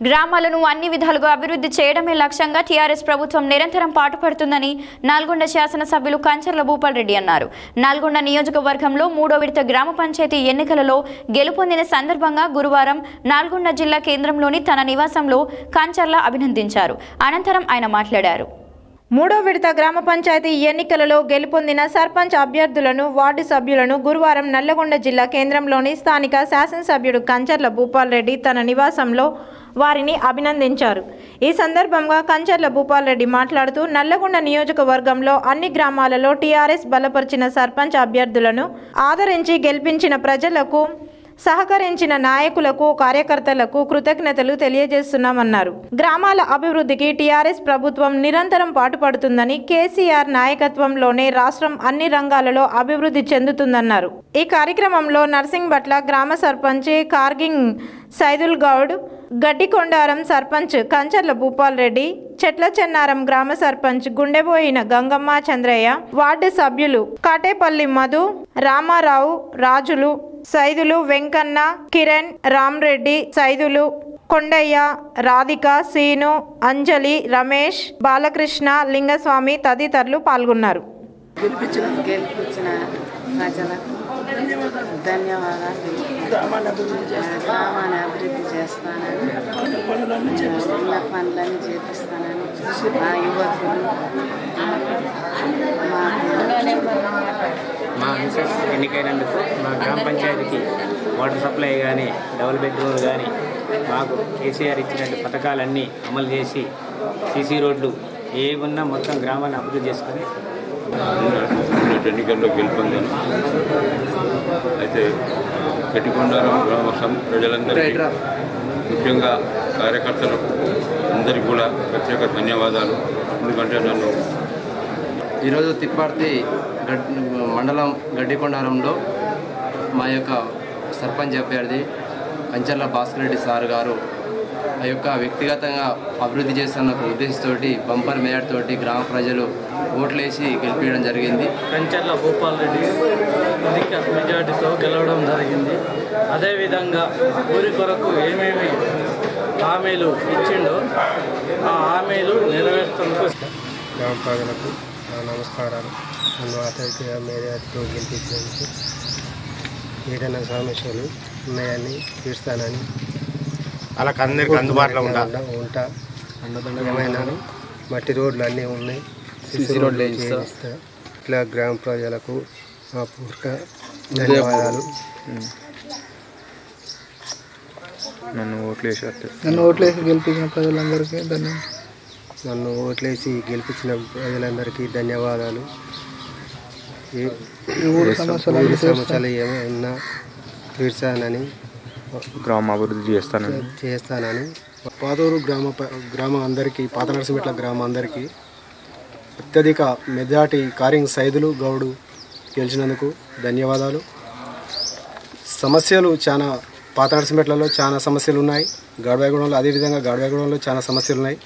గ్రామాలను అన్ని విధాలుగా అభివృద్ధి చేయడమే లక్ష్యంగా టీఆర్ఎస్ ప్రభుత్వం నిరంతరం పాటుపడుతుందని నల్గొండ శాసనసభ్యులు కంచర్ల భూపాల్ రెడ్డి అన్నారు. నల్గొండ నియోజకవర్గంలో మూడో విడత గ్రామ పంచాయతీ ఎన్నికలలో గెలుపొందిన సందర్భంగా గురువారం నల్గొండ జిల్లా కేంద్రంలోని తన నివాసంలో కంచర్ల అభినందించారు. అనంతరం ఆయన మాట్లాడారు. మూడో విడత గ్రామ పంచాయతీ ఎన్నికలలో గెలుపొందిన సర్పంచ్ అభ్యర్థులను వార్డు సభ్యులను గురువారం నల్లగొండ జిల్లా కేంద్రంలోని స్థానిక శాసనసభ్యుడు కంచర్ల భూపాల్ రెడ్డి తన నివాసంలో వారిని అభినందించారు. ఈ సందర్భంగా కంచర్ల భూపాల్ రెడ్డి మాట్లాడుతూ నల్లగొండ నియోజకవర్గంలో అన్ని గ్రామాలలో టీఆర్ఎస్ బలపరిచిన సర్పంచ్ అభ్యర్థులను ఆదరించి గెలిపించిన ప్రజలకు సహకరించిన నాయకులకు కార్యకర్తలకు కృతజ్ఞతలు తెలియజేస్తున్నామన్నారు. గ్రామాల అభివృద్ధికి టీఆర్ఎస్ ప్రభుత్వం నిరంతరం పాటుపడుతుందని కేసీఆర్ నాయకత్వంలోనే రాష్ట్రం అన్ని రంగాలలో అభివృద్ధి చెందుతుందన్నారు. ఈ కార్యక్రమంలో నర్సింగ్ భట్ల గ్రామ సర్పంచ్ కార్గింగ్ సైదుల్ గౌడ్ గడ్డికొండారం సర్పంచ్ కంచర్ల భూపాల్ రెడ్డి చెట్ల చెన్నారం గ్రామ సర్పంచ్ గుండెబోయిన గంగమ్మ చంద్రయ్య వార్డు సభ్యులు కాటేపల్లి మధు రామారావు రాజులు సైదులు వెంకన్న కిరణ్ రామ్రెడ్డి సైదులు కొండయ్య రాధిక సీను అంజలి రమేష్ బాలకృష్ణ లింగస్వామి తదితరులు పాల్గొన్నారు. గెలిపించిన గెలిపించిన ప్రజలకు ధన్యవాదాలు గ్రామాన్ని అభివృద్ధి చేస్తానని ఉన్న పనులన్నీ చేపిస్తానని మా యువకులు మా మిసెస్ ఎన్నికైనందుకు మా గ్రామ పంచాయతీకి వాటర్ సప్లై కానీ డబుల్ బెడ్రూమ్ కానీ మాకు కేసీఆర్ ఇచ్చినట్టు పథకాలన్నీ అమలు చేసి సీసీ రోడ్లు ఏ మొత్తం గ్రామాన్ని అభివృద్ధి చేసుకొని నేటి ఎన్నికల్లో గెలుపొందాను అయితే గట్టికొండారం గ్రామ ప్రజలందరికీ. ముఖ్యంగా కార్యకర్తలకు అందరికీ కూడా ప్రత్యేక ధన్యవాదాలు. ఎందుకంటే నన్ను ఈరోజు తిప్పార్తి గడ్ మండలం గడ్డికొండారంలో మా యొక్క సర్పంచ్ అభ్యర్థి కంచర్ల భాస్కర్ రెడ్డి సార్ గారు ఆ యొక్క వ్యక్తిగతంగా అభివృద్ధి చేస్తున్న ఒక ఉద్దేశంతోటి బంపర్ మేయర్ తోటి గ్రామ ప్రజలు ఓట్లేసి గెలిపించడం జరిగింది. కంచర్ల భూపాల్ రెడ్డి అధిక మెజార్టీతో గెలవడం జరిగింది. అదేవిధంగా ఊరి కొరకు ఏమేమి హామీలు ఇచ్చిండో ఆ హామీలు నెరవేర్చేందుకు గ్రామ ప్రజలకు నా నమస్కారాలు. నన్ను అతిథిగా మేరేతో గెలిపించినందుకు. ఏదైనా సమస్యలు ఉన్నాయని తీర్స్తానని వాళ్ళకి అందరికి అందుబాటులో ఉండాలి. ఉంటా. ఏమైనా మట్టి రోడ్లు అన్నీ ఉన్నాయి. సిసి రోడ్లు. చేయిస్తా. ఇట్లా గ్రామ ప్రజలకు మా పూర్క ధన్యవాదాలు. నన్ను ఓట్లేసేట్టు నన్ను ఓట్లేసి గెలిపించిన ప్రజలందరికీ ధన్యవాదాలు. నన్ను ఓట్లేసి గెలిపించిన ప్రజలందరికీ ధన్యవాదాలు. ఊరు సమస్యలు ఏమైనా తీర్చానని గ్రామ అభివృద్ధి చేస్తానని. చేస్తానని. పాతూరు గ్రామ ప- గ్రామం అందరికీ పాత నరసింహట్ల గ్రామం అందరికీ అత్యధిక మెజార్టీ కారింగ్ సైదులు గౌడు గెలిచినందుకు ధన్యవాదాలు. సమస్యలు చాలా పాత నరసింహట్లలో చాలా సమస్యలు ఉన్నాయి. గాడవాగూడెంలో అదేవిధంగా గాడవాగూడెంలో చాలా సమస్యలు ఉన్నాయి.